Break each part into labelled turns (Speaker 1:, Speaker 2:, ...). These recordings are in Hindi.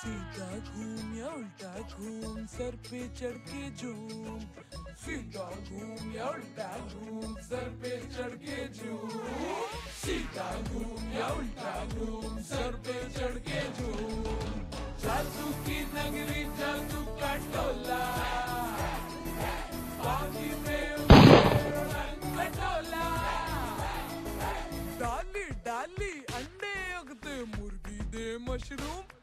Speaker 1: सीधा घूम या उल्टा घूम, सर पे चढ़ के झूम। सीधा घूम या उल्टा घूम, सर पे चढ़ के झूम। सीधा घूम या उल्टा घूम, सर पे चढ़ के झूम। जादू की नगरी, जादू का टोला। उड़े डाली डाली, अंडे उगते, मुर्गी दे मशरूम।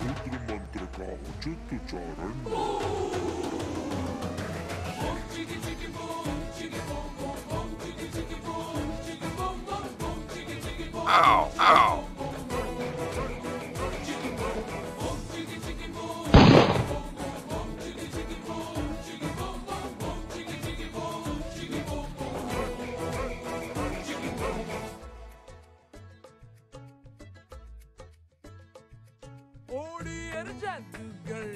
Speaker 2: रुद्र मंत्र का उचित उच्चारण
Speaker 1: बूम चिकी ஓடியர் ஜாத்துகள்